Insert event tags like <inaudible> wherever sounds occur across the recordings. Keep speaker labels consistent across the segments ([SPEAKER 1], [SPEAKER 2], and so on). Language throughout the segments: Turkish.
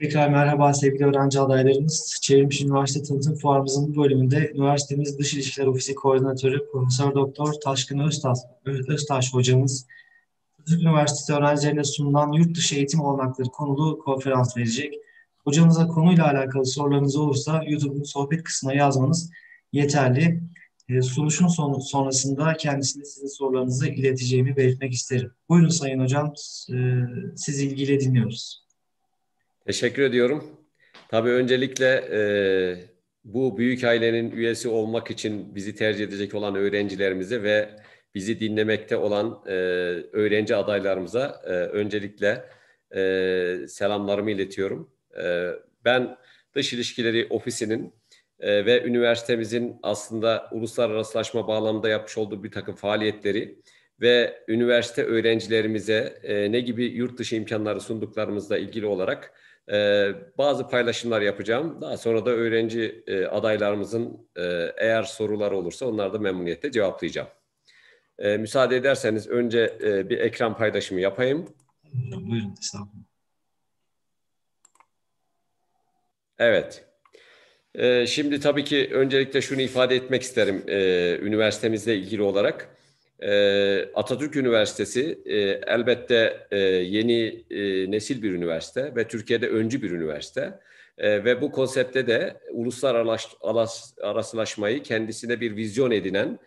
[SPEAKER 1] Tekrar merhaba sevgili öğrenci adaylarımız. Çevrimiçi Üniversite Tanıtım Fuarımızın bu bölümünde üniversitemiz Dış İlişkiler Ofisi Koordinatörü Profesör Doktor Taşkın Öztaş, Öztaş hocamız Türk Üniversitesi öğrencilerine sunulan yurt dışı eğitim olanakları konulu konferans verecek. Hocamıza konuyla alakalı sorularınız olursa YouTube'un sohbet kısmına yazmanız yeterli. E, sunuşun son, sonrasında kendisine sizin sorularınızı ileteceğimi belirtmek isterim. Buyurun Sayın Hocam, e, sizi ilgiyle dinliyoruz.
[SPEAKER 2] Teşekkür ediyorum. Tabii öncelikle e, bu büyük ailenin üyesi olmak için bizi tercih edecek olan öğrencilerimize ve bizi dinlemekte olan e, öğrenci adaylarımıza e, öncelikle e, selamlarımı iletiyorum. E, ben Dış İlişkileri Ofisi'nin e, ve üniversitemizin aslında uluslararasılaşma bağlamında yapmış olduğu bir takım faaliyetleri ve üniversite öğrencilerimize e, ne gibi yurt dışı imkanları sunduklarımızla ilgili olarak e, bazı paylaşımlar yapacağım. Daha sonra da öğrenci e, adaylarımızın e, eğer soruları olursa onları da memnuniyetle cevaplayacağım. E, müsaade ederseniz önce e, bir ekran paylaşımı yapayım.
[SPEAKER 1] Buyurun, estağfurullah.
[SPEAKER 2] Evet. E, şimdi tabii ki öncelikle şunu ifade etmek isterim e, üniversitemizle ilgili olarak. E, Atatürk Üniversitesi e, elbette e, yeni e, nesil bir üniversite ve Türkiye'de öncü bir üniversite. Ve bu konsepte de uluslararasılaşmayı kendisine bir vizyon edinen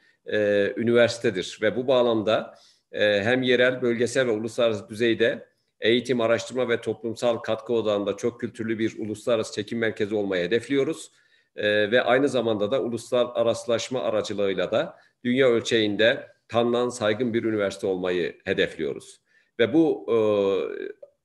[SPEAKER 2] üniversitedir. Ve bu bağlamda hem yerel, bölgesel ve uluslararası düzeyde eğitim, araştırma ve toplumsal katkı odağında çok kültürlü bir uluslararası çekim merkezi olmayı hedefliyoruz. Ve aynı zamanda da uluslararasılaşma aracılığıyla da dünya ölçeğinde tanınan saygın bir üniversite olmayı hedefliyoruz. Ve bu e,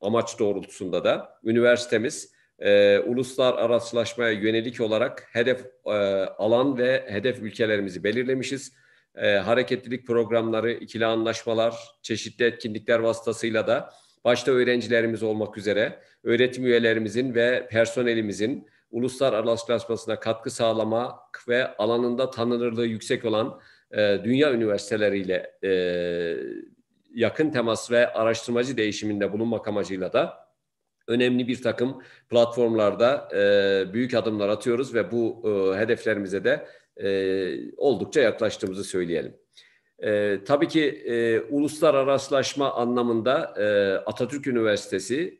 [SPEAKER 2] amaç doğrultusunda da üniversitemiz e, uluslararasılaşmaya yönelik olarak hedef e, alan ve hedef ülkelerimizi belirlemişiz. E, hareketlilik programları, ikili anlaşmalar, çeşitli etkinlikler vasıtasıyla da başta öğrencilerimiz olmak üzere öğretim üyelerimizin ve personelimizin uluslararasılaşmasına katkı sağlamak ve alanında tanınırlığı yüksek olan e, dünya üniversiteleriyle e, yakın temas ve araştırmacı değişiminde bulunmak amacıyla da önemli bir takım platformlarda e, büyük adımlar atıyoruz ve bu hedeflerimize de oldukça yaklaştığımızı söyleyelim. Tabii ki e, uluslararasılaşma anlamında Atatürk Üniversitesi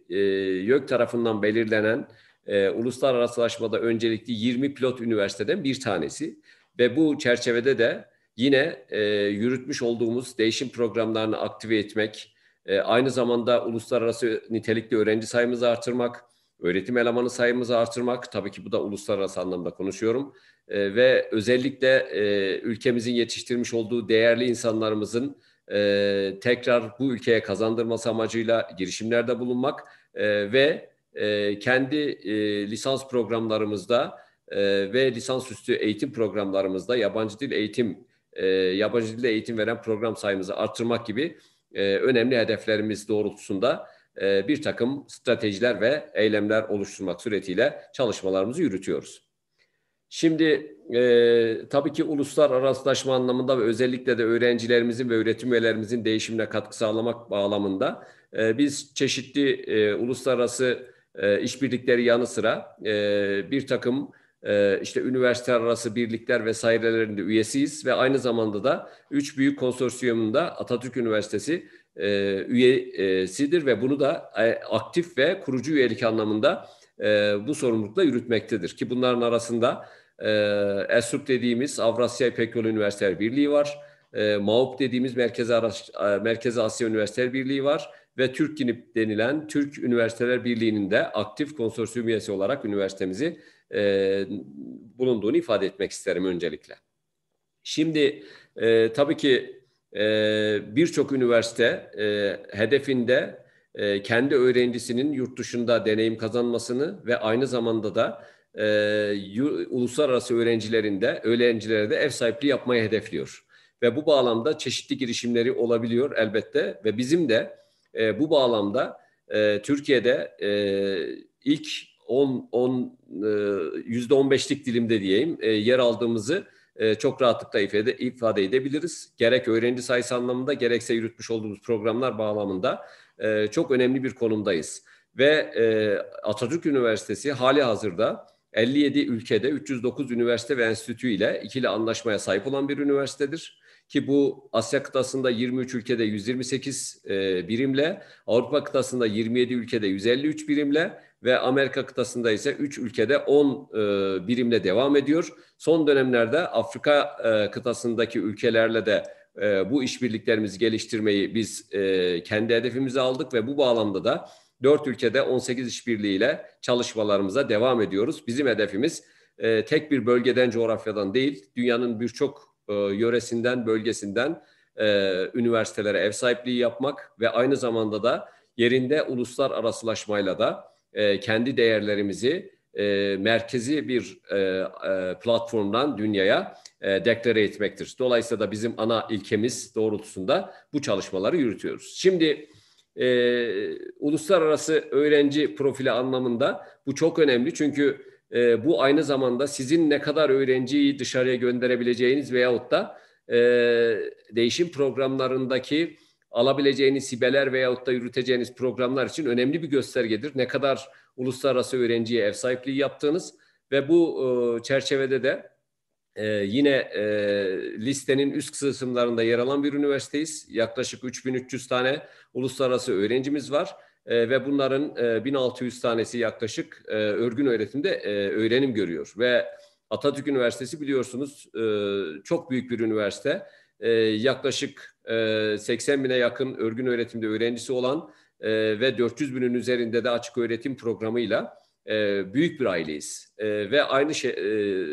[SPEAKER 2] YÖK tarafından belirlenen e, uluslararasılaşmada öncelikli 20 pilot üniversiteden bir tanesi ve bu çerçevede de yine e, yürütmüş olduğumuz değişim programlarını aktive etmek, e, aynı zamanda uluslararası nitelikli öğrenci sayımızı artırmak, öğretim elemanı sayımızı artırmak, tabii ki bu da uluslararası anlamda konuşuyorum e, ve özellikle e, ülkemizin yetiştirmiş olduğu değerli insanlarımızın e, tekrar bu ülkeye kazandırması amacıyla girişimlerde bulunmak e, ve e, kendi e, lisans programlarımızda e, ve lisansüstü eğitim programlarımızda yabancı dil eğitim e, yabancı dilde eğitim veren program sayımızı arttırmak gibi e, önemli hedeflerimiz doğrultusunda e, bir takım stratejiler ve eylemler oluşturmak suretiyle çalışmalarımızı yürütüyoruz. Şimdi e, tabii ki uluslararasılaşma anlamında ve özellikle de öğrencilerimizin ve öğretim üyelerimizin değişimine katkı sağlamak bağlamında e, biz çeşitli e, uluslararası e, işbirlikleri yanı sıra e, bir takım işte üniversite arası birlikler vesairelerinde üyesiyiz ve aynı zamanda da üç büyük konsorsiyumunda Atatürk Üniversitesi e, üyesidir ve bunu da e, aktif ve kurucu üyelik anlamında e, bu sorumlulukla yürütmektedir. Ki bunların arasında ESUP dediğimiz Avrasya İpek Yolu Üniversiteler Birliği var. MAUP dediğimiz Merkezi, Araş, Merkezi Asya Üniversiteler Birliği var ve Türk GİNİP denilen Türk Üniversiteler Birliği'nin de aktif konsorsiyum üyesi olarak üniversitemizi e, bulunduğunu ifade etmek isterim öncelikle. Şimdi e, tabii ki e, birçok üniversite e, hedefinde e, kendi öğrencisinin yurt dışında deneyim kazanmasını ve aynı zamanda da e, uluslararası öğrencilerinde öğrencilere de ev sahipliği yapmayı hedefliyor. Ve bu bağlamda çeşitli girişimleri olabiliyor elbette ve bizim de e, bu bağlamda e, Türkiye'de e, ilk 10 10 yüzde 15'lik dilimde diyeyim e, yer aldığımızı e, çok rahatlıkla ifade, ifade edebiliriz. Gerek öğrenci sayısı anlamında gerekse yürütmüş olduğumuz programlar bağlamında e, çok önemli bir konumdayız. ve Atatürk Üniversitesi hali hazırda 57 ülkede 309 üniversite ve enstitü ile ikili anlaşmaya sahip olan bir üniversitedir. Ki bu Asya kıtasında 23 ülkede 128 e, birimle, Avrupa kıtasında 27 ülkede 153 birimle ve Amerika kıtasında ise 3 ülkede 10 e, birimle devam ediyor. Son dönemlerde Afrika e, kıtasındaki ülkelerle de e, bu işbirliklerimizi geliştirmeyi biz e, kendi hedefimize aldık ve bu bağlamda da 4 ülkede 18 işbirliğiyle çalışmalarımıza devam ediyoruz. Bizim hedefimiz e, tek bir bölgeden, coğrafyadan değil, dünyanın birçok e, yöresinden, bölgesinden e, üniversitelere ev sahipliği yapmak ve aynı zamanda da yerinde uluslararasılaşmayla da e, kendi değerlerimizi e, merkezi bir e, e, platformdan dünyaya e, deklare etmektir. Dolayısıyla da bizim ana ilkemiz doğrultusunda bu çalışmaları yürütüyoruz. Şimdi e, uluslararası öğrenci profili anlamında bu çok önemli çünkü e, bu aynı zamanda sizin ne kadar öğrenciyi dışarıya gönderebileceğiniz veyahut da e, değişim programlarındaki alabileceğiniz hibeler veyahut da yürüteceğiniz programlar için önemli bir göstergedir. Ne kadar uluslararası öğrenciye ev sahipliği yaptığınız ve bu e, çerçevede de e, yine e, listenin üst kısımlarında yer alan bir üniversiteyiz. Yaklaşık 3300 tane uluslararası öğrencimiz var e, ve bunların e, 1600 tanesi yaklaşık e, örgün öğretimde e, öğrenim görüyor ve Atatürk Üniversitesi biliyorsunuz e, çok büyük bir üniversite. E, yaklaşık e, 80 bine yakın örgün öğretimde öğrencisi olan e, ve 400 binin üzerinde de açık öğretim programıyla e, büyük bir aileyiz. E, ve aynı şey, e,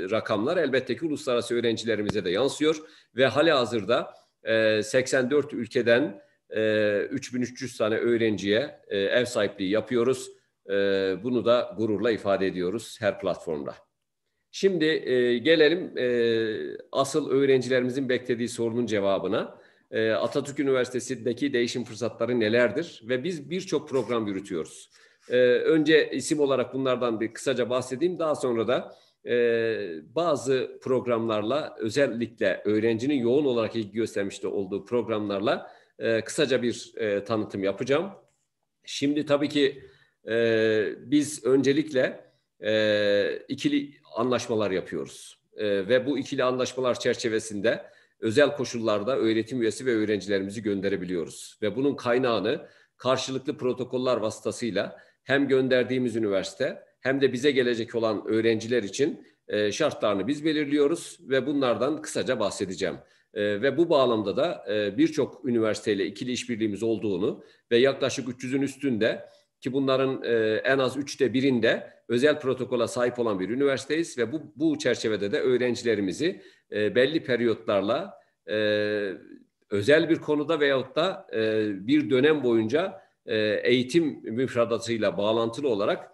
[SPEAKER 2] rakamlar elbette ki uluslararası öğrencilerimize de yansıyor ve hali hazırda e, 84 ülkeden e, 3300 tane öğrenciye e, ev sahipliği yapıyoruz. E, bunu da gururla ifade ediyoruz her platformda. Şimdi e, gelelim e, asıl öğrencilerimizin beklediği sorunun cevabına. E, Atatürk Üniversitesi'ndeki değişim fırsatları nelerdir? Ve biz birçok program yürütüyoruz. E, önce isim olarak bunlardan bir kısaca bahsedeyim. Daha sonra da e, bazı programlarla özellikle öğrencinin yoğun olarak ilgi göstermişte olduğu programlarla e, kısaca bir e, tanıtım yapacağım. Şimdi tabii ki e, biz öncelikle e, ikili anlaşmalar yapıyoruz. E, ve bu ikili anlaşmalar çerçevesinde özel koşullarda öğretim üyesi ve öğrencilerimizi gönderebiliyoruz. Ve bunun kaynağını karşılıklı protokoller vasıtasıyla hem gönderdiğimiz üniversite hem de bize gelecek olan öğrenciler için e, şartlarını biz belirliyoruz ve bunlardan kısaca bahsedeceğim. E, ve bu bağlamda da e, birçok üniversiteyle ikili işbirliğimiz olduğunu ve yaklaşık 300'ün üstünde ki bunların en az üçte birinde özel protokola sahip olan bir üniversiteyiz ve bu, bu çerçevede de öğrencilerimizi belli periyotlarla özel bir konuda veyahut da bir dönem boyunca eğitim müfredatıyla bağlantılı olarak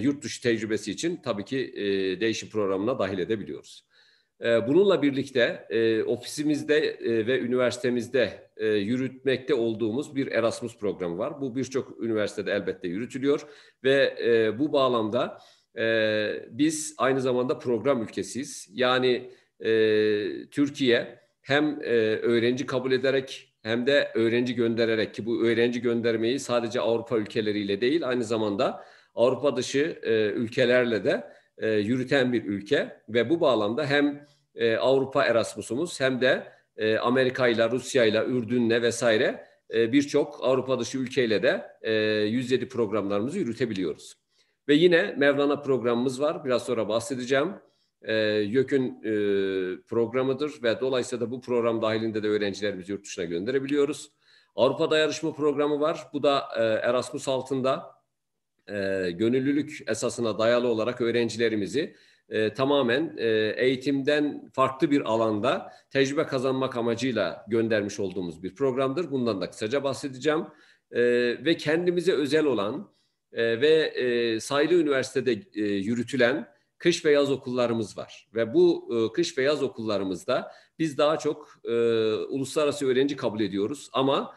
[SPEAKER 2] yurt dışı tecrübesi için tabii ki değişim programına dahil edebiliyoruz. Ee, bununla birlikte e, ofisimizde e, ve üniversitemizde e, yürütmekte olduğumuz bir Erasmus programı var. Bu birçok üniversitede elbette yürütülüyor ve bu bağlamda biz aynı zamanda program ülkesiyiz. Yani Türkiye hem öğrenci kabul ederek hem de öğrenci göndererek ki bu öğrenci göndermeyi sadece Avrupa ülkeleriyle değil aynı zamanda Avrupa dışı ülkelerle de e, yürüten bir ülke ve bu bağlamda hem e, Avrupa Erasmus'umuz hem de e, Amerika ile, Rusya ile, Ürdün'le vesaire e, birçok Avrupa dışı ülkeyle de e, 107 programlarımızı yürütebiliyoruz. Ve yine Mevlana programımız var. Biraz sonra bahsedeceğim. E, YÖK'ün e, programıdır ve dolayısıyla da bu program dahilinde de öğrencilerimizi yurt dışına gönderebiliyoruz. Avrupa'da yarışma programı var. Bu da e, Erasmus altında e, gönüllülük esasına dayalı olarak öğrencilerimizi e, tamamen e, eğitimden farklı bir alanda tecrübe kazanmak amacıyla göndermiş olduğumuz bir programdır. Bundan da kısaca bahsedeceğim. E, ve kendimize özel olan e, ve e, sayılı üniversitede e, yürütülen kış ve yaz okullarımız var. Ve bu e, kış ve yaz okullarımızda biz daha çok e, uluslararası öğrenci kabul ediyoruz. Ama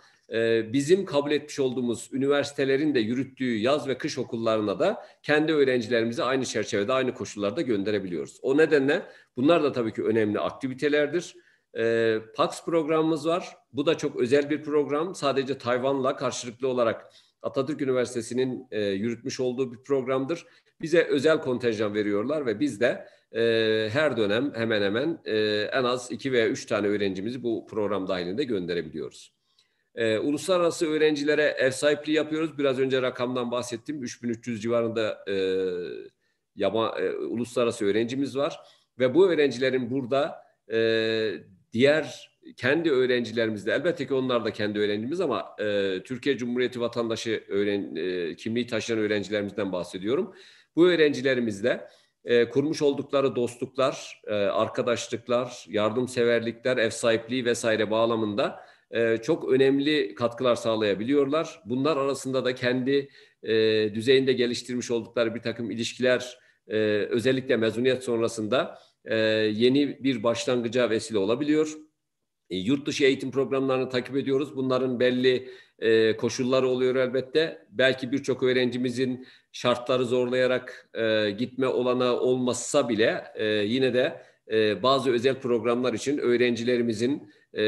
[SPEAKER 2] bizim kabul etmiş olduğumuz üniversitelerin de yürüttüğü yaz ve kış okullarına da kendi öğrencilerimizi aynı çerçevede, aynı koşullarda gönderebiliyoruz. O nedenle bunlar da tabii ki önemli aktivitelerdir. E, PAX programımız var. Bu da çok özel bir program. Sadece Tayvan'la karşılıklı olarak Atatürk Üniversitesi'nin e, yürütmüş olduğu bir programdır. Bize özel kontenjan veriyorlar ve biz de e, her dönem hemen hemen e, en az iki veya üç tane öğrencimizi bu program dahilinde gönderebiliyoruz. E, uluslararası öğrencilere ev sahipliği yapıyoruz. Biraz önce rakamdan bahsettim. 3300 civarında e, yaba, e, uluslararası öğrencimiz var. Ve bu öğrencilerin burada e, diğer kendi öğrencilerimizde elbette ki onlar da kendi öğrencimiz ama e, Türkiye Cumhuriyeti vatandaşı öğren, e, kimliği taşıyan öğrencilerimizden bahsediyorum. Bu öğrencilerimizle e, kurmuş oldukları dostluklar, e, arkadaşlıklar, yardımseverlikler, ev sahipliği vesaire bağlamında çok önemli katkılar sağlayabiliyorlar. Bunlar arasında da kendi düzeyinde geliştirmiş oldukları bir takım ilişkiler özellikle mezuniyet sonrasında yeni bir başlangıca vesile olabiliyor. Yurt dışı eğitim programlarını takip ediyoruz. Bunların belli e, koşulları oluyor elbette. Belki birçok öğrencimizin şartları zorlayarak e, gitme olanağı olmazsa bile e, yine de e, bazı özel programlar için öğrencilerimizin e,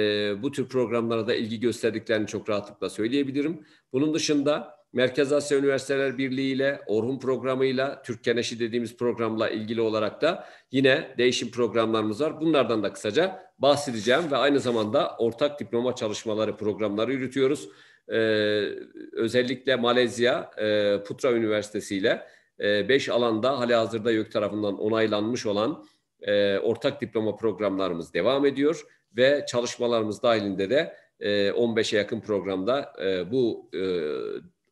[SPEAKER 2] bu tür programlara da ilgi gösterdiklerini çok rahatlıkla söyleyebilirim. Bunun dışında Merkez Asya Üniversiteler Birliği ile Orhun programıyla Türkkeneşi dediğimiz programla ilgili olarak da yine değişim programlarımız var. Bunlardan da kısaca bahsedeceğim ve aynı zamanda ortak diploma çalışmaları programları yürütüyoruz. Ee, özellikle Malezya e, Putra Üniversitesi ile e, beş alanda hali hazırda YÖK tarafından onaylanmış olan e, ortak diploma programlarımız devam ediyor ve çalışmalarımız dahilinde de e, 15'e yakın programda e, bu e,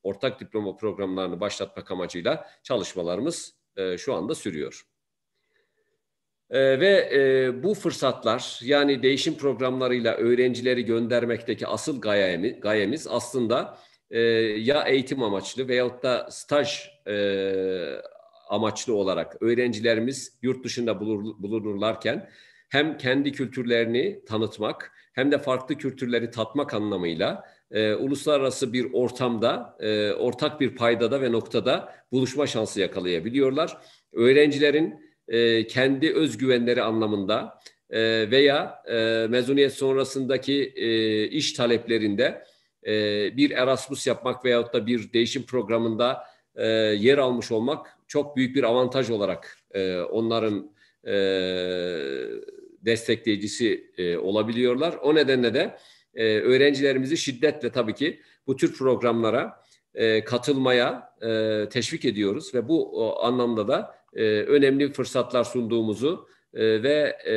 [SPEAKER 2] ortak diploma programlarını başlatmak amacıyla çalışmalarımız e, şu anda sürüyor. E, ve e, bu fırsatlar yani değişim programlarıyla öğrencileri göndermekteki asıl gayemiz, gayemiz aslında e, ya eğitim amaçlı veyahut da staj e, amaçlı olarak öğrencilerimiz yurt dışında bulur, bulunurlarken hem kendi kültürlerini tanıtmak hem de farklı kültürleri tatmak anlamıyla e, uluslararası bir ortamda, e, ortak bir paydada ve noktada buluşma şansı yakalayabiliyorlar. Öğrencilerin e, kendi özgüvenleri anlamında e, veya e, mezuniyet sonrasındaki e, iş taleplerinde e, bir Erasmus yapmak veyahut da bir değişim programında e, yer almış olmak çok büyük bir avantaj olarak e, onların e, destekleyicisi e, olabiliyorlar. O nedenle de e, öğrencilerimizi şiddetle tabii ki bu tür programlara e, katılmaya e, teşvik ediyoruz ve bu o, anlamda da e, önemli fırsatlar sunduğumuzu e, ve e,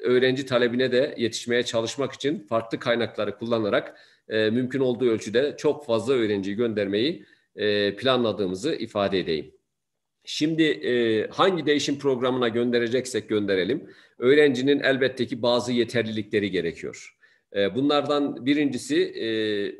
[SPEAKER 2] öğrenci talebine de yetişmeye çalışmak için farklı kaynakları kullanarak e, mümkün olduğu ölçüde çok fazla öğrenciyi göndermeyi e, planladığımızı ifade edeyim. Şimdi e, hangi değişim programına göndereceksek gönderelim. Öğrencinin elbette ki bazı yeterlilikleri gerekiyor. Ee, bunlardan birincisi e,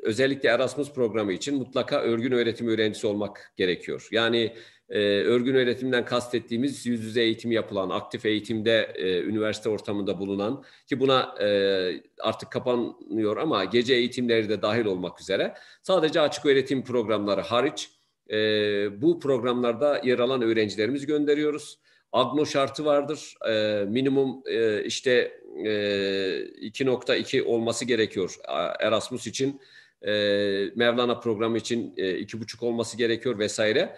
[SPEAKER 2] özellikle Erasmus programı için mutlaka örgün öğretim öğrencisi olmak gerekiyor. Yani e, örgün öğretimden kastettiğimiz yüz yüze eğitim yapılan, aktif eğitimde e, üniversite ortamında bulunan ki buna artık kapanıyor ama gece eğitimleri de dahil olmak üzere sadece açık öğretim programları hariç bu programlarda yer alan öğrencilerimizi gönderiyoruz. Agno şartı vardır. minimum işte 2.2 olması gerekiyor Erasmus için. Mevlana programı için 2.5 olması gerekiyor vesaire.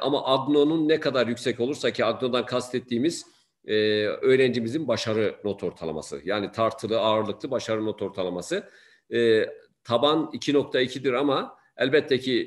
[SPEAKER 2] Ama Agno'nun ne kadar yüksek olursa ki Agno'dan kastettiğimiz öğrencimizin başarı not ortalaması. Yani tartılı, ağırlıklı başarı not ortalaması. Taban 2.2'dir ama elbette ki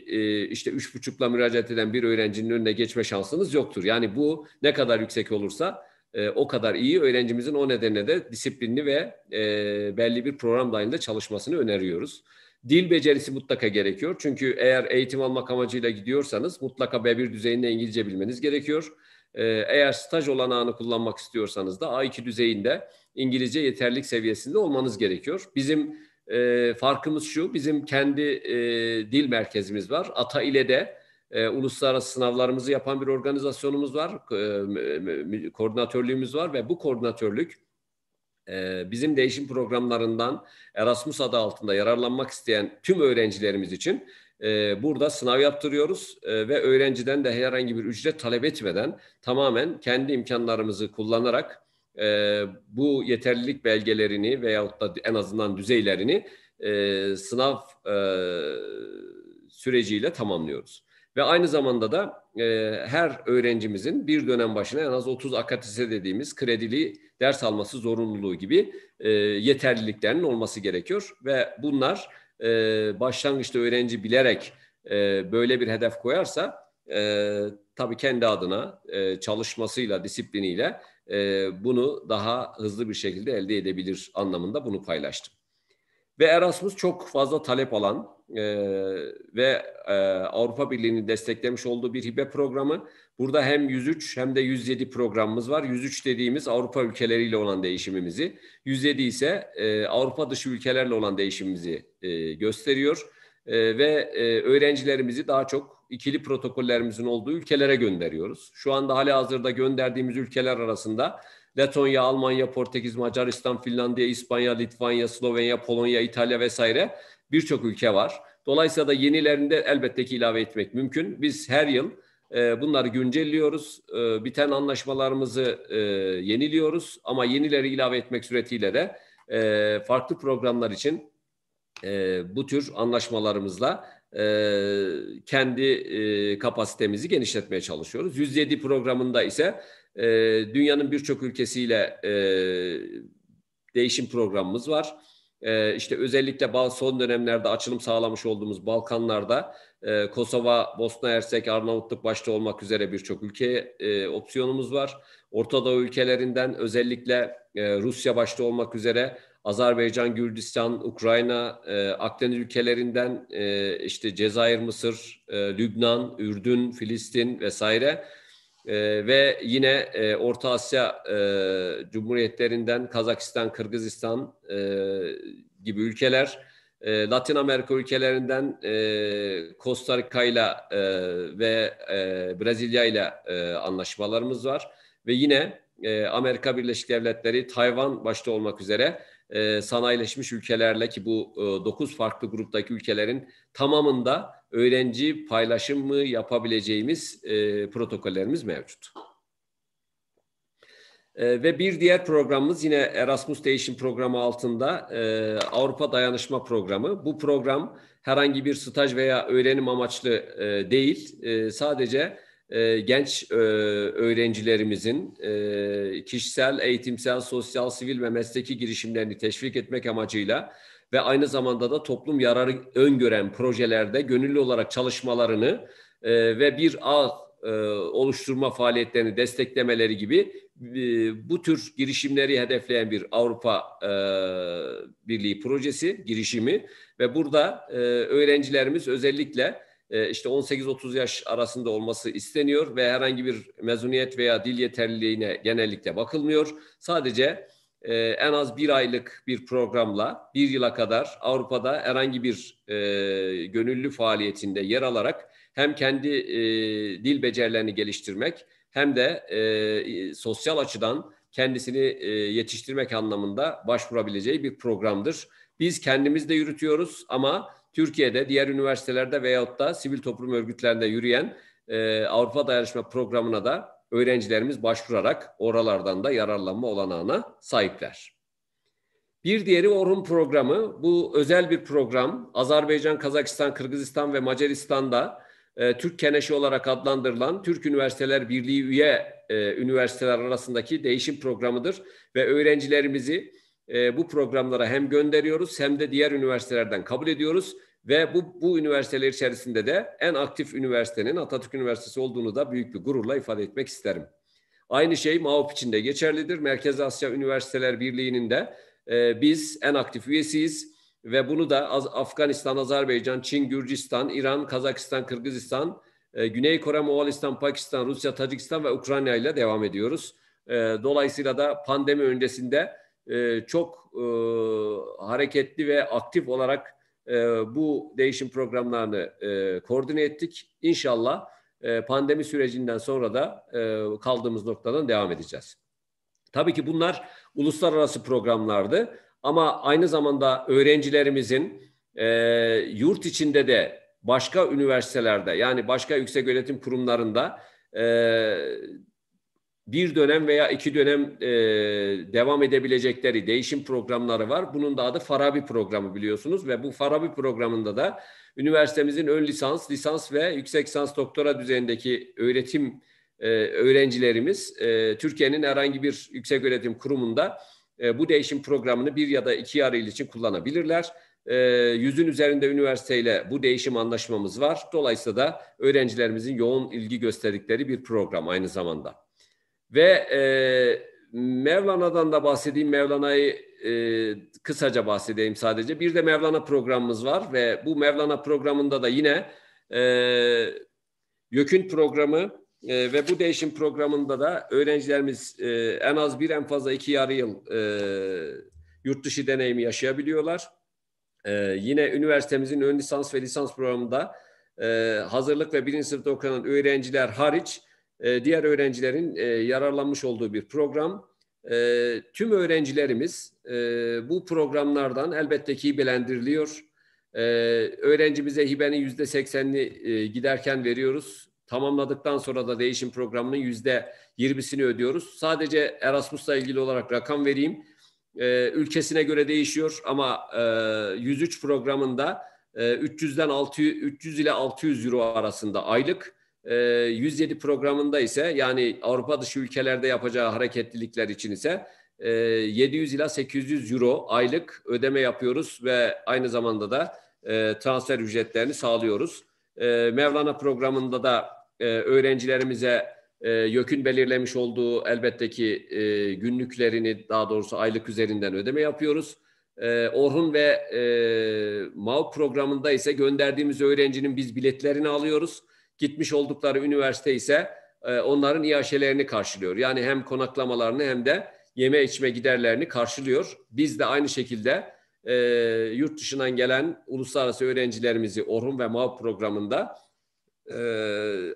[SPEAKER 2] işte 3.5'la müracaat eden bir öğrencinin önüne geçme şansınız yoktur. Yani bu ne kadar yüksek olursa e, o kadar iyi. Öğrencimizin o nedenle de disiplinli ve e, belli bir program dahilinde çalışmasını öneriyoruz. Dil becerisi mutlaka gerekiyor. Çünkü eğer eğitim almak amacıyla gidiyorsanız mutlaka B1 düzeyinde İngilizce bilmeniz gerekiyor. E, eğer staj olanağını kullanmak istiyorsanız da A2 düzeyinde İngilizce yeterlik seviyesinde olmanız gerekiyor. Bizim e, farkımız şu, bizim kendi e, dil merkezimiz var. Ata ile de e, uluslararası sınavlarımızı yapan bir organizasyonumuz var, e, koordinatörlüğümüz var ve bu koordinatörlük e, bizim değişim programlarından Erasmus adı altında yararlanmak isteyen tüm öğrencilerimiz için e, burada sınav yaptırıyoruz e, ve öğrenciden de herhangi bir ücret talep etmeden tamamen kendi imkanlarımızı kullanarak e, bu yeterlilik belgelerini veyahut da en azından düzeylerini e, sınav e, süreciyle tamamlıyoruz. Ve aynı zamanda da e, her öğrencimizin bir dönem başına en az 30 akatise dediğimiz kredili ders alması zorunluluğu gibi e, yeterliliklerinin olması gerekiyor. Ve bunlar e, başlangıçta öğrenci bilerek e, böyle bir hedef koyarsa e, tabii kendi adına e, çalışmasıyla, disipliniyle bunu daha hızlı bir şekilde elde edebilir anlamında bunu paylaştım. Ve Erasmus çok fazla talep alan e, ve e, Avrupa Birliği'nin desteklemiş olduğu bir hibe programı. Burada hem 103 hem de 107 programımız var. 103 dediğimiz Avrupa ülkeleriyle olan değişimimizi, 107 ise e, Avrupa dışı ülkelerle olan değişimimizi e, gösteriyor. E, ve e, öğrencilerimizi daha çok ikili protokollerimizin olduğu ülkelere gönderiyoruz. Şu anda hali hazırda gönderdiğimiz ülkeler arasında Letonya, Almanya, Portekiz, Macaristan, Finlandiya, İspanya, Litvanya, Slovenya, Polonya, İtalya vesaire birçok ülke var. Dolayısıyla da yenilerinde elbette ki ilave etmek mümkün. Biz her yıl e, bunları güncelliyoruz. E, biten anlaşmalarımızı e, yeniliyoruz ama yenileri ilave etmek suretiyle de e, farklı programlar için e, bu tür anlaşmalarımızla e, kendi e, kapasitemizi genişletmeye çalışıyoruz. 107 programında ise e, dünyanın birçok ülkesiyle e, değişim programımız var. E, işte özellikle son dönemlerde açılım sağlamış olduğumuz Balkanlarda e, Kosova, Bosna Hersek, Arnavutluk başta olmak üzere birçok ülke e, opsiyonumuz var. Orta Doğu ülkelerinden özellikle e, Rusya başta olmak üzere Azerbaycan, Gürcistan, Ukrayna, e, Akdeniz ülkelerinden e, işte Cezayir, Mısır, e, Lübnan, Ürdün, Filistin vesaire. E, ve yine e, Orta Asya e, Cumhuriyetlerinden Kazakistan, Kırgızistan e, gibi ülkeler, e, Latin Amerika ülkelerinden e, Costa Rica ile e, ve e, Brezilya ile e, anlaşmalarımız var. Ve yine e, Amerika Birleşik Devletleri, Tayvan başta olmak üzere e, sanayileşmiş ülkelerle ki bu e, 9 farklı gruptaki ülkelerin tamamında öğrenci paylaşımı yapabileceğimiz e, protokollerimiz mevcut. E, ve bir diğer programımız yine Erasmus Değişim Programı altında e, Avrupa Dayanışma Programı. Bu program herhangi bir staj veya öğrenim amaçlı e, değil, e, sadece e, genç e, öğrencilerimizin e, kişisel, eğitimsel, sosyal, sivil ve mesleki girişimlerini teşvik etmek amacıyla ve aynı zamanda da toplum yararı öngören projelerde gönüllü olarak çalışmalarını e, ve bir ağ oluşturma faaliyetlerini desteklemeleri gibi bu tür girişimleri hedefleyen bir Avrupa Birliği projesi, girişimi ve burada öğrencilerimiz özellikle işte 18-30 yaş arasında olması isteniyor ve herhangi bir mezuniyet veya dil yeterliliğine genellikle bakılmıyor. Sadece e, en az bir aylık bir programla bir yıla kadar Avrupa'da herhangi bir e, gönüllü faaliyetinde yer alarak hem kendi e, dil becerilerini geliştirmek hem de e, sosyal açıdan kendisini e, yetiştirmek anlamında başvurabileceği bir programdır. Biz kendimiz de yürütüyoruz ama Türkiye'de diğer üniversitelerde veyahut da sivil toplum örgütlerinde yürüyen e, Avrupa Dayanışma Programı'na da öğrencilerimiz başvurarak oralardan da yararlanma olanağına sahipler. Bir diğeri Orhun programı. Bu özel bir program. Azerbaycan, Kazakistan, Kırgızistan ve Macaristan'da e, Türk Keneşi olarak adlandırılan Türk Üniversiteler Birliği üye e, üniversiteler arasındaki değişim programıdır ve öğrencilerimizi e, bu programlara hem gönderiyoruz hem de diğer üniversitelerden kabul ediyoruz ve bu, bu üniversiteler içerisinde de en aktif üniversitenin Atatürk Üniversitesi olduğunu da büyük bir gururla ifade etmek isterim. Aynı şey MAUP için de geçerlidir. Merkez Asya Üniversiteler Birliği'nin de e, biz en aktif üyesiyiz ve bunu da Afganistan, Azerbaycan, Çin, Gürcistan, İran, Kazakistan, Kırgızistan, e, Güney Kore, Moğolistan, Pakistan, Rusya, Tacikistan ve Ukrayna ile devam ediyoruz. E, dolayısıyla da pandemi öncesinde e, çok e, hareketli ve aktif olarak e, bu değişim programlarını e, koordine ettik. İnşallah pandemi sürecinden sonra da kaldığımız noktadan devam edeceğiz. Tabii ki bunlar uluslararası programlardı ama aynı zamanda öğrencilerimizin yurt içinde de başka üniversitelerde yani başka yüksek öğretim kurumlarında bir dönem veya iki dönem e, devam edebilecekleri değişim programları var. Bunun da adı Farabi programı biliyorsunuz ve bu Farabi programında da Üniversitemizin ön lisans, lisans ve yüksek lisans doktora düzeyindeki öğretim e, öğrencilerimiz e, Türkiye'nin herhangi bir yüksek öğretim kurumunda e, bu değişim programını bir ya da iki yarı yıl için kullanabilirler. E, yüzün üzerinde üniversiteyle bu değişim anlaşmamız var. Dolayısıyla da öğrencilerimizin yoğun ilgi gösterdikleri bir program aynı zamanda. Ve e, Mevlana'dan da bahsedeyim. Mevlana'yı e, kısaca bahsedeyim sadece. Bir de Mevlana programımız var ve bu Mevlana programında da yine e, YÖK'ün programı e, ve bu değişim programında da öğrencilerimiz e, en az bir en fazla iki yarı yıl e, yurt dışı deneyimi yaşayabiliyorlar. E, yine üniversitemizin ön lisans ve lisans programında e, hazırlık ve birinci sınıfta okuyan öğrenciler hariç e, diğer öğrencilerin e, yararlanmış olduğu bir program. E, tüm öğrencilerimiz e, bu programlardan elbette ki hibelendiriliyor. E, öğrencimize hibenin yüzde seksenini e, giderken veriyoruz Tamamladıktan sonra da değişim programının yüzde yirmisini ödüyoruz. Sadece Erasmus'la ilgili olarak rakam vereyim. Ee, ülkesine göre değişiyor ama e, 103 programında e, 300'den 600, 300 ile 600 euro arasında aylık. E, 107 programında ise yani Avrupa dışı ülkelerde yapacağı hareketlilikler için ise e, 700 ila 800 euro aylık ödeme yapıyoruz ve aynı zamanda da e, transfer ücretlerini sağlıyoruz. E, Mevlana programında da e, öğrencilerimize e, YÖK'ün belirlemiş olduğu elbette ki e, günlüklerini daha doğrusu aylık üzerinden ödeme yapıyoruz. E, Orhun ve e, MAV programında ise gönderdiğimiz öğrencinin biz biletlerini alıyoruz. Gitmiş oldukları üniversite ise e, onların iaşelerini karşılıyor. Yani hem konaklamalarını hem de yeme içme giderlerini karşılıyor. Biz de aynı şekilde e, yurt dışından gelen uluslararası öğrencilerimizi Orhun ve MAV programında e,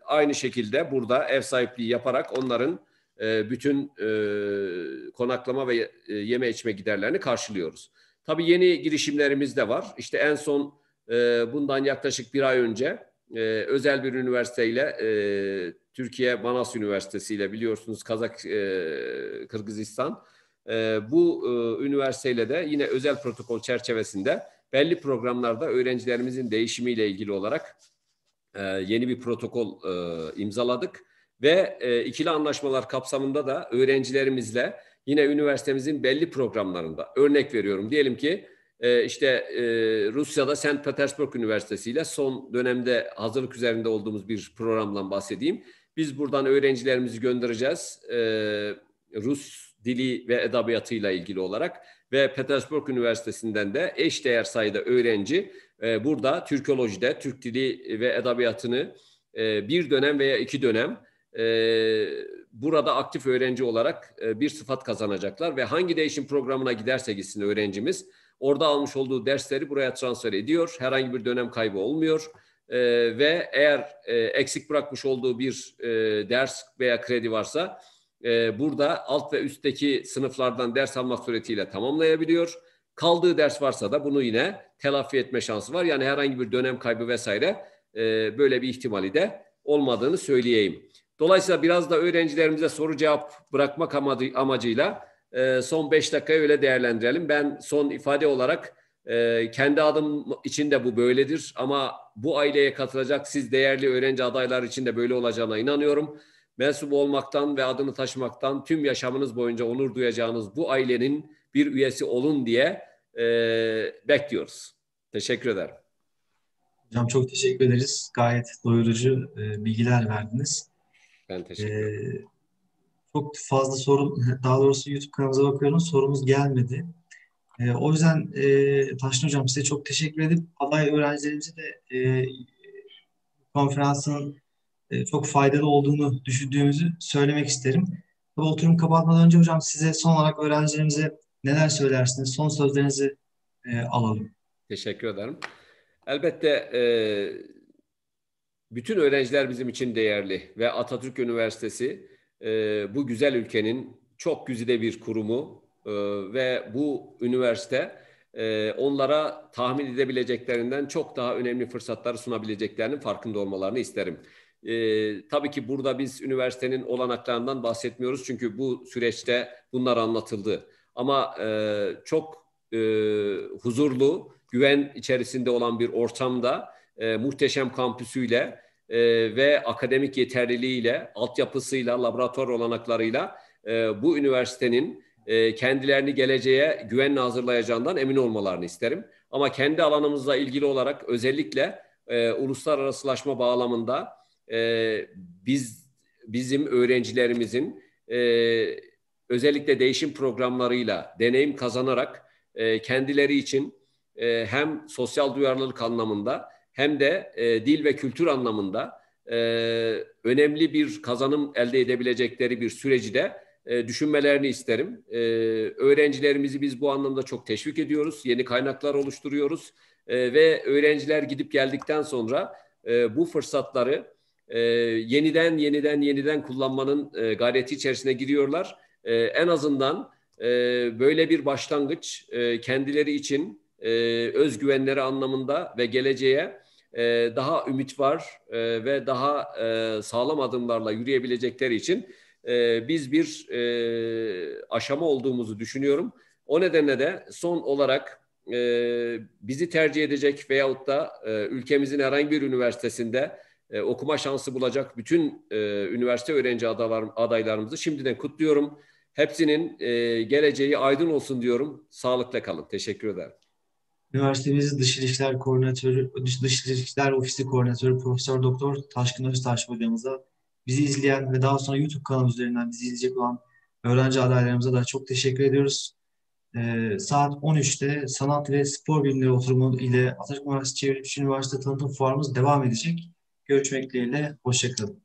[SPEAKER 2] aynı şekilde burada ev sahipliği yaparak onların e, bütün e, konaklama ve e, yeme içme giderlerini karşılıyoruz. Tabii yeni girişimlerimiz de var. İşte en son e, bundan yaklaşık bir ay önce e, özel bir üniversiteyle e, Türkiye Manas Üniversitesi ile biliyorsunuz Kazak e, Kırgızistan. E, bu e, üniversiteyle de yine özel protokol çerçevesinde belli programlarda öğrencilerimizin değişimiyle ilgili olarak e, yeni bir protokol e, imzaladık. Ve e, ikili anlaşmalar kapsamında da öğrencilerimizle yine üniversitemizin belli programlarında örnek veriyorum diyelim ki e, işte e, Rusya'da St. Petersburg Üniversitesi ile son dönemde hazırlık üzerinde olduğumuz bir programdan bahsedeyim. Biz buradan öğrencilerimizi göndereceğiz. E, Rus dili ve edebiyatıyla ilgili olarak ve Petersburg Üniversitesi'nden de eş değer sayıda öğrenci e, burada Türkolojide Türk dili ve edebiyatını e, bir dönem veya iki dönem e, burada aktif öğrenci olarak e, bir sıfat kazanacaklar ve hangi değişim programına giderse gitsin öğrencimiz orada almış olduğu dersleri buraya transfer ediyor. Herhangi bir dönem kaybı olmuyor. E, ve eğer e, eksik bırakmış olduğu bir e, ders veya kredi varsa e, burada alt ve üstteki sınıflardan ders almak suretiyle tamamlayabiliyor. Kaldığı ders varsa da bunu yine telafi etme şansı var. Yani herhangi bir dönem kaybı vesaire e, böyle bir ihtimali de olmadığını söyleyeyim. Dolayısıyla biraz da öğrencilerimize soru cevap bırakmak amacıyla e, son beş dakikayı öyle değerlendirelim. Ben son ifade olarak e, kendi adım için de bu böyledir ama bu aileye katılacak siz değerli öğrenci adaylar için de böyle olacağına inanıyorum mensup olmaktan ve adını taşımaktan tüm yaşamınız boyunca onur duyacağınız bu ailenin bir üyesi olun diye e, bekliyoruz. Teşekkür ederim.
[SPEAKER 1] Hocam çok teşekkür ederiz. Gayet doyurucu e, bilgiler verdiniz.
[SPEAKER 2] Ben teşekkür ederim.
[SPEAKER 1] E, çok fazla sorun, <laughs> daha doğrusu YouTube kanalımıza bakıyorum sorumuz gelmedi. E, o yüzden e, Taşın Hocam size çok teşekkür edip aday öğrencilerimize de e, konferansın e, çok faydalı olduğunu düşündüğümüzü söylemek isterim. Tabii oturum kapatmadan önce hocam size son olarak öğrencilerimize neler söylersiniz? Son sözlerinizi e, alalım.
[SPEAKER 2] Teşekkür ederim. Elbette e, bütün öğrenciler bizim için değerli ve Atatürk Üniversitesi e, bu güzel ülkenin çok güzide bir kurumu e, ve bu üniversite e, onlara tahmin edebileceklerinden çok daha önemli fırsatları sunabileceklerinin farkında olmalarını isterim. E, tabii ki burada biz üniversitenin olanaklarından bahsetmiyoruz çünkü bu süreçte bunlar anlatıldı. Ama e, çok e, huzurlu, güven içerisinde olan bir ortamda e, muhteşem kampüsüyle e, ve akademik yeterliliğiyle, altyapısıyla, laboratuvar olanaklarıyla e, bu üniversitenin e, kendilerini geleceğe güvenle hazırlayacağından emin olmalarını isterim. Ama kendi alanımızla ilgili olarak özellikle e, uluslararasılaşma bağlamında e, biz bizim öğrencilerimizin e, özellikle değişim programlarıyla deneyim kazanarak e, kendileri için e, hem sosyal duyarlılık anlamında hem de e, dil ve kültür anlamında e, önemli bir kazanım elde edebilecekleri bir süreci de e, düşünmelerini isterim. E, öğrencilerimizi biz bu anlamda çok teşvik ediyoruz. Yeni kaynaklar oluşturuyoruz e, ve öğrenciler gidip geldikten sonra e, bu fırsatları e, yeniden yeniden yeniden kullanmanın e, gayreti içerisine giriyorlar. E, en azından e, böyle bir başlangıç e, kendileri için e, özgüvenleri anlamında ve geleceğe e, daha ümit var e, ve daha e, sağlam adımlarla yürüyebilecekleri için e, biz bir e, aşama olduğumuzu düşünüyorum. O nedenle de son olarak e, bizi tercih edecek veyahut da e, ülkemizin herhangi bir üniversitesinde e, okuma şansı bulacak bütün e, üniversite öğrenci adalar, adaylarımızı şimdiden kutluyorum. Hepsinin e, geleceği aydın olsun diyorum. Sağlıkla kalın. Teşekkür ederim.
[SPEAKER 1] Üniversitemizin Dış İlişkiler Koordinatörü, Dış, Dış İlişkiler Ofisi Koordinatörü Profesör Doktor Taşkın Öztaş hocamıza bizi izleyen ve daha sonra YouTube kanalımız üzerinden bizi izleyecek olan öğrenci adaylarımıza da çok teşekkür ediyoruz. Ee, saat 13'te Sanat ve Spor Bilimleri oturumu ile Atatürk Üniversitesi Çevrim Üniversite Tanıtım Fuarımız devam edecek. Görüşmek dileğiyle, hoşçakalın.